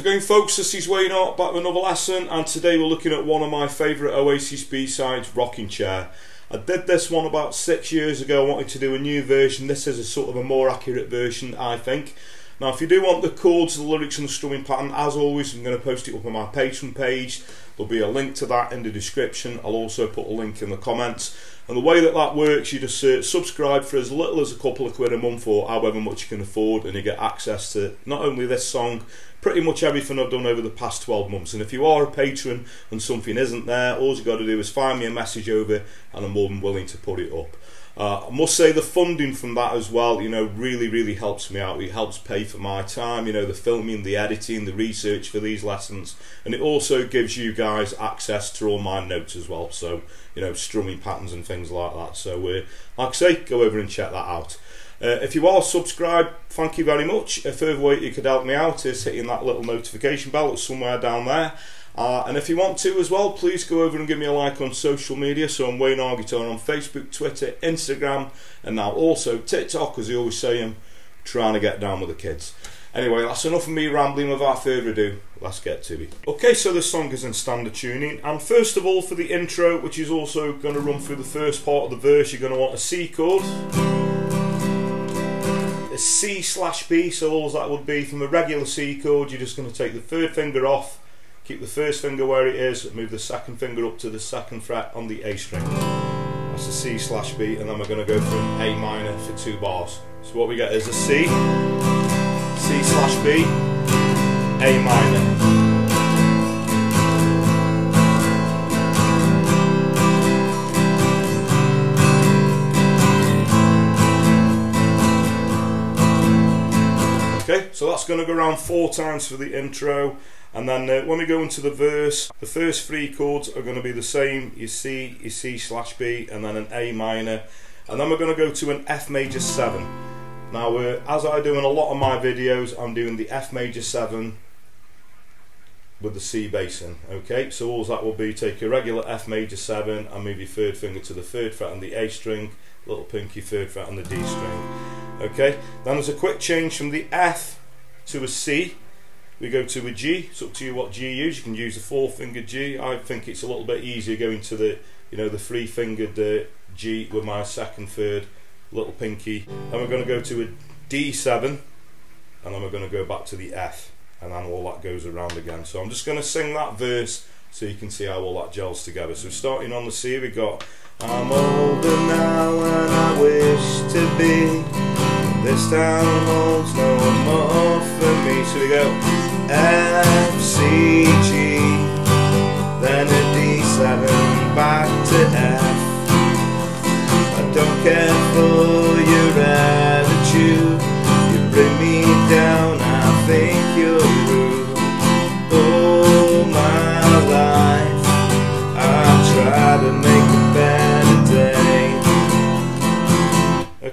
again folks, this is Wayne R back with another lesson and today we're looking at one of my favourite Oasis B-sides, Rocking Chair. I did this one about six years ago, I wanted to do a new version, this is a sort of a more accurate version I think. Now if you do want the chords, the lyrics and the strumming pattern, as always I'm going to post it up on my Patreon page. There'll be a link to that in the description, I'll also put a link in the comments. And the way that that works, you just uh, subscribe for as little as a couple of quid a month or however much you can afford, and you get access to not only this song, pretty much everything I've done over the past 12 months. And if you are a patron and something isn't there, all you got to do is find me a message over, and I'm more than willing to put it up. Uh, I must say the funding from that as well, you know, really, really helps me out. It helps pay for my time, you know, the filming, the editing, the research for these lessons. And it also gives you guys access to all my notes as well. So, you know, strumming patterns and things like that. So, uh, like I say, go over and check that out. Uh, if you are subscribed, thank you very much. A further way you could help me out is hitting that little notification bell. It's somewhere down there. Uh, and if you want to as well, please go over and give me a like on social media. So I'm Wayne R Guitar on Facebook, Twitter, Instagram, and now also TikTok, as you always say, I'm trying to get down with the kids. Anyway, that's enough of me rambling without further ado. Let's get to it. Okay, so this song is in standard tuning. And first of all, for the intro, which is also going to run through the first part of the verse, you're going to want a C chord. A C slash B, so all that would be from a regular C chord, you're just going to take the third finger off Keep the first finger where it is, move the second finger up to the second fret on the A string. That's a C slash B, and then we're going to go from A minor for two bars. So what we get is a C, C slash B, A minor. So that's going to go around four times for the intro. And then uh, when we go into the verse, the first three chords are going to be the same. You C, you C slash B, and then an A minor. And then we're going to go to an F major 7. Now, uh, as I do in a lot of my videos, I'm doing the F major 7 with the C bass in. Okay, so all that will be take a regular F major 7 and move your third finger to the third fret on the A string, little pinky third fret on the D string. Okay, then there's a quick change from the F to a C we go to a G. It's up to you what G you use. You can use a four finger G. I think it's a little bit easier going to the you know the three fingered uh, G with my second, third, little pinky. Then we're going to go to a D7, and then we're going to go back to the F, and then all that goes around again. So I'm just going to sing that verse so you can see how all that gels together. So starting on the C, we got I'm older now and I wish to be. This town holds no more for me. So we go. F, C, G, then a D7 back to F. I don't care for your attitude,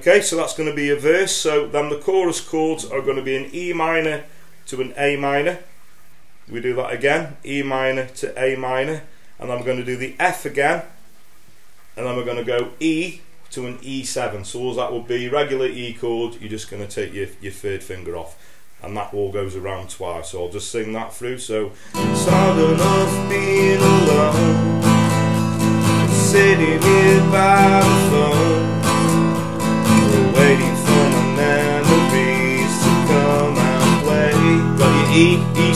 Okay, so that's going to be a verse. So then the chorus chords are going to be an E minor to an A minor. We do that again, E minor to A minor, and we're going to do the F again, and then we're going to go E to an E7. So all that will be regular E chord, you're just going to take your, your third finger off. And that all goes around twice. So I'll just sing that through. So hard enough being alone, sitting here by the phone,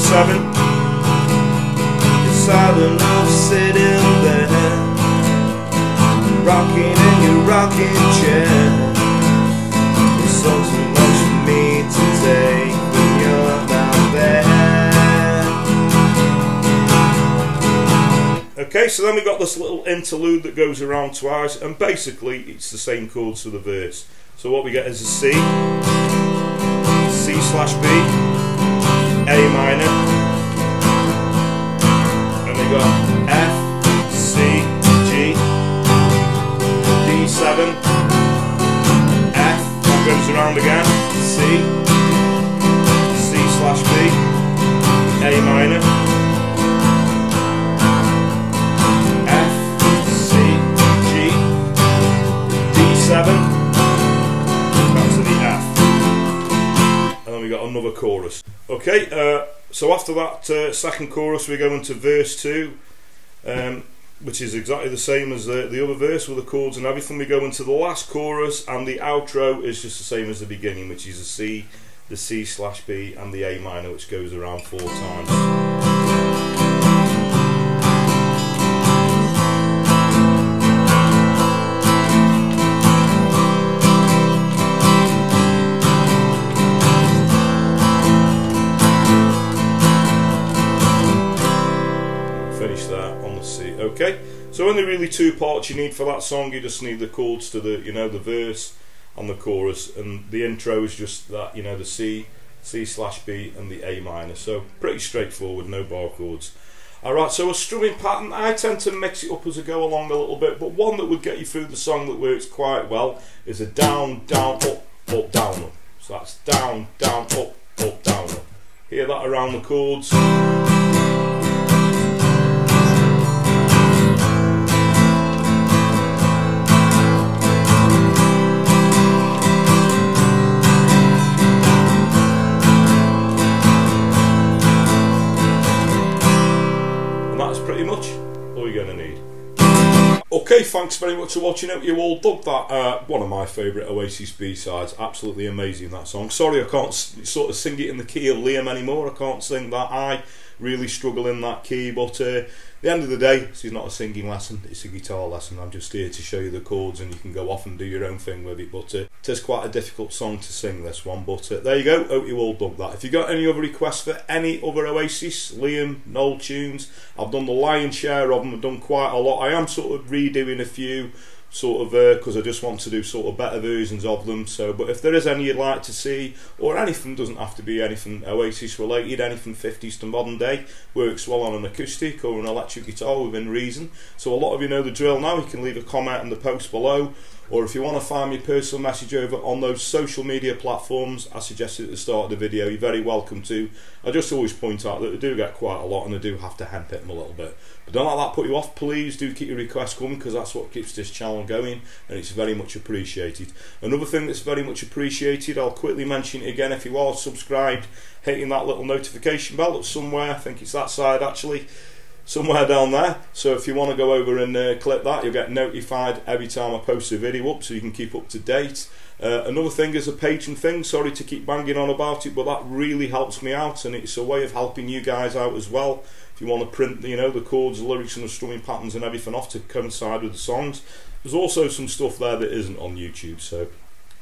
E, E7 It's hard enough sitting there Rocking in your rocking chair. It's so too much for me to take when you're not there. Okay, so then we got this little interlude that goes around twice and basically it's the same chords for the verse. So what we get is a C, C slash B, a minor. Another chorus. Okay, uh, so after that uh, second chorus, we go into verse two, um, which is exactly the same as the, the other verse with the chords and everything. We go into the last chorus, and the outro is just the same as the beginning, which is a C, the C slash B, and the A minor, which goes around four times. Okay, so only really two parts you need for that song. You just need the chords to the, you know, the verse and the chorus, and the intro is just that, you know, the C, C slash B, and the A minor. So pretty straightforward, no bar chords. Alright, so a strumming pattern, I tend to mix it up as I go along a little bit, but one that would get you through the song that works quite well is a down, down, up, up, down, up. So that's down, down, up, up, down, up. Hear that around the chords. Okay, thanks very much for watching. Hope you all dug that. Uh, one of my favourite Oasis B-sides. Absolutely amazing that song. Sorry, I can't sort of sing it in the key of Liam anymore. I can't sing that. I really struggle in that key. But uh, the end of the day, this is not a singing lesson. It's a guitar lesson. I'm just here to show you the chords, and you can go off and do your own thing with it. But uh, it is quite a difficult song to sing. This one. But uh, there you go. Hope you all dug that. If you got any other requests for any other Oasis, Liam, Noel tunes, I've done the lion's share of them. I've done quite a lot. I am sort of redoing a few sort of because I just want to do sort of better versions of them. So, but if there is any you'd like to see, or anything doesn't have to be anything Oasis related, anything 50s to modern day, works well on an acoustic or an electric guitar within reason. So a lot of you know the drill now. You can leave a comment in the post below. Or if you want to find me personal message over on those social media platforms, I suggested at the start of the video, you're very welcome to. I just always point out that they do get quite a lot and I do have to hemp it them a little bit. But don't let that put you off, please do keep your requests coming because that's what keeps this channel going and it's very much appreciated. Another thing that's very much appreciated, I'll quickly mention it again if you are subscribed, hitting that little notification bell that's somewhere, I think it's that side actually somewhere down there. So if you want to go over and uh, click that, you'll get notified every time I post a video up so you can keep up to date. Uh, another thing is a patron thing, sorry to keep banging on about it, but that really helps me out and it's a way of helping you guys out as well. If you want to print, you know, the chords, lyrics and the strumming patterns and everything off to coincide with the songs. There's also some stuff there that isn't on YouTube, so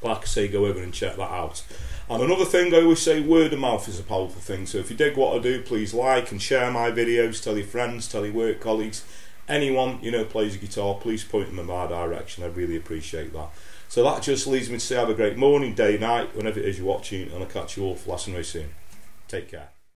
like I say, go over and check that out. And another thing I always say, word of mouth is a powerful thing. So if you dig what I do, please like and share my videos, tell your friends, tell your work colleagues, anyone you know plays a guitar, please point them in my direction. I really appreciate that. So that just leaves me to say have a great morning, day, night, whenever it is you're watching, and I'll catch you all for Lesson Race soon. Take care.